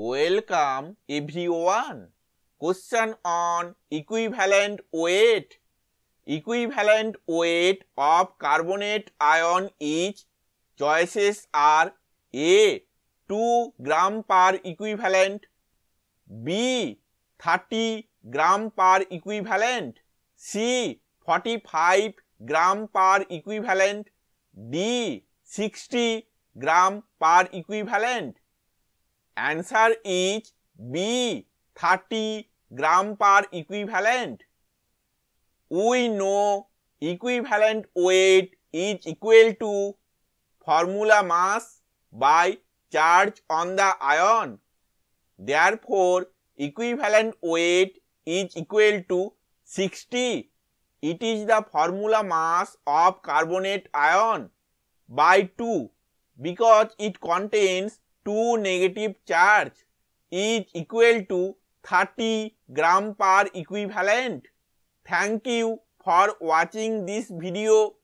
Welcome everyone question on equivalent weight equivalent weight of carbonate ion each choices are A two gram per equivalent B thirty gram per equivalent C forty five gram per equivalent D sixty gram per equivalent Answer is B 30 gram per equivalent. We know equivalent weight is equal to formula mass by charge on the ion. Therefore, equivalent weight is equal to 60. It is the formula mass of carbonate ion by 2 because it contains 2 negative charge is equal to 30 gram per equivalent. Thank you for watching this video.